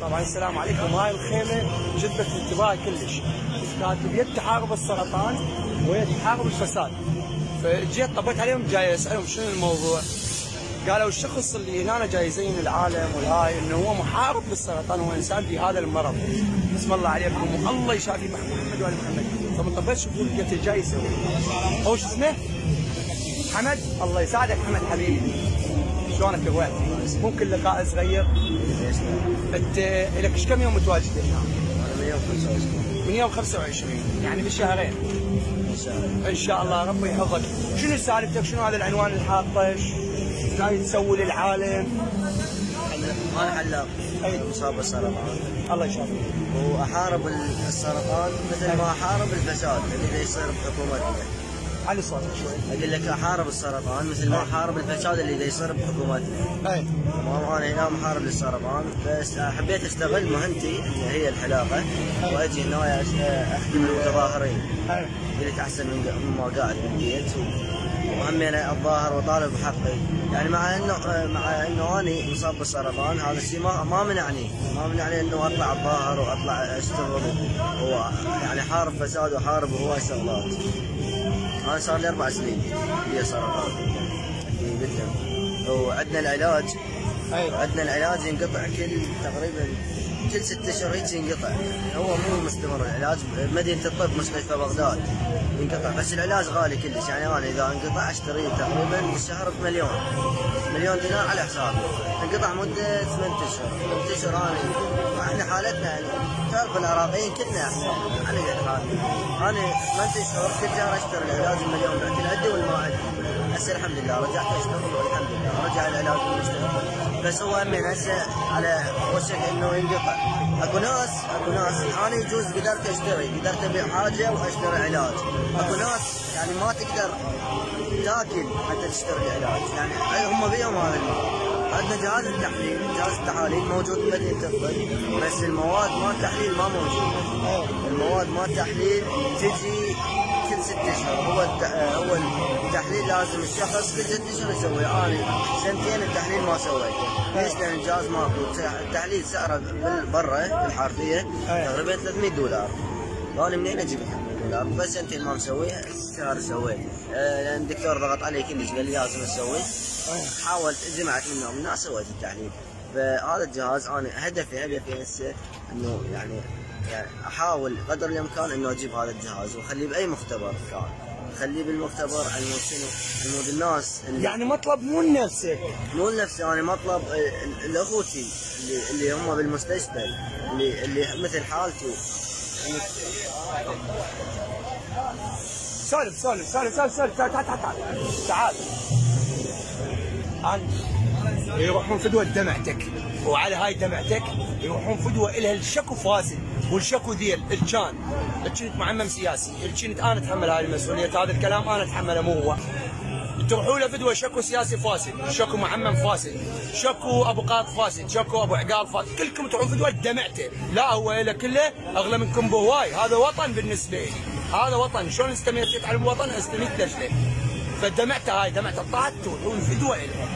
طبعا السلام عليكم. هاي الخيمة جذبت انتباهي كلش. كاتب يد تحارب السرطان ويد تحارب الفساد. فجيت طبيت عليهم جاي اسالهم شنو الموضوع. قالوا الشخص اللي هنا جاي يزين العالم والهاي إنه هو محارب للسرطان هو إنسان في هذا المرض. بسم الله عليكم. والله يشافي محمد وآل محمد. فمن طبيت شوفوا قلت جاي يسوي هو شو اسمه؟ حمد. الله يساعدك حمد حبيبي. شلونك ولد؟ ممكن لقاء صغير. أنت لك كم يوم متواجد هنا؟ من يوم 25 من يوم 25 يعني بالشهرين إن شاء الله ربي يحفظك. شنو سالفتك؟ شنو هذا العنوان اللي حاطه؟ جاي تسوي للعالم. أنا حلاق أي. مصاب بالسرطان. الله يشافيك. وأحارب السرطان مثل ما أحارب الفساد اللي يصير بحكومتنا. علي صوتك شوي. أقول لك احارب السرطان مثل ما احارب الفساد اللي دا يصير بحكومتنا. أي. تمام؟ أنا هنا محارب للسرطان بس حبيت اشتغل مهنتي اللي هي الحلاقة وأجي هنا اخدم المتظاهرين أي. قلت أحسن من مما قاعد بالبيت وهمين اتظاهر وأطالب بحقي. يعني مع إنه مع إنه اني مصاب بالسرطان هذا الشيء ما ما منعني. ما منعني إنه أطلع أتظاهر وأطلع أشتغل هو يعني حارب فساد وحارب هواي شغلات. أنا صار لي أربع سنين. لي سرطان في بالدم وعندنا العلاج. عندنا العلاج ينقطع كل تقريبا كل ست اشهر هيك ينقطع. هو مو مستمر العلاج بمدينه الطب مستشفى بغداد ينقطع. بس العلاج غالي كلش يعني أنا إذا انقطع أشتريه تقريبا بالشهر بمليون. مليون دينار على حسابي انقطع مدة ثمان أشهر ثمان أشهر أنا. إحنا حالتنا يعني تعرف العراقيين كلنا على قد حالنا أنا ثمان أشهر كل شهر أشتري العلاج المليون بعد العدي والما عندي هسه الحمد لله رجعت أشتغل والحمد لله. رجع العلاج المستقبل بس هو همين هسه على وشك إنه ينقطع. أكو ناس أكو ناس أنا يجوز قدرت أشتري قدرت أبيع حاجة وأشتري علاج. أكو ناس يعني ما تقدر تاكل حتى تشتري علاج. يعني هم بيهم هذا. عندنا جهاز التحليل جهاز التحاليل موجود بمدينه الطب بس المواد ما التحليل ما موجود. المواد ما التحليل تجي كل ست اشهر هو الت- هو التحليل لازم الشخص كل ست اشهر يسويه أنا سنتين التحليل ما سويته ليش؟ لأن الجهاز ماكو التحليل سعره برا بالحرفية. تقريبا 300 دولار. أنا منين أجيب 300 دولار؟ بس سنتين ما مسويها شهر سويت آه، لأن الدكتور ضغط علي كلش قال لي لازم أسوي. حاولت جمعت منهم الناس سويت التحليل. فهذا الجهاز أنا هدفي هدفي هسه إنه يعني يعني أحاول قدر الإمكان إنه أجيب هذا الجهاز وأخليه بأي مختبر كان. أخليه بالمختبر إنه شنو؟ إنه الناس اللي يعني مطلب مو لنفسك. مو لنفسي أنا مطلب لأخوتي اللي, اللي هم بالمستشفى اللي اللي مثل حالتي. سولف سولف سولف سولف سولف تعال تعال تعال. تعال. يروحون فدوة دمعتك. وعلى هاي دمعتك يروحون فدوة إلها الشكو فاسد والشكو ذيل. الكان كنت معمم سياسي. كنت أنا أتحمل هاي المسؤولية. هذا الكلام أنا أتحمله مو هو. تروحوا له فدوه شكو سياسي فاسد. شكو معمم فاسد. شكو أبو قاط فاسد. شكو أبو عقال فاسد. كلكم تروحون فدوه دمعته. لا هو له كله أغلى منكم بهواي. هذا وطن بالنسبة لي. هذا وطن. شلون استميتت على الوطن استميت لجله فدمعته هاي دمعته طلعت تروحون فدوه له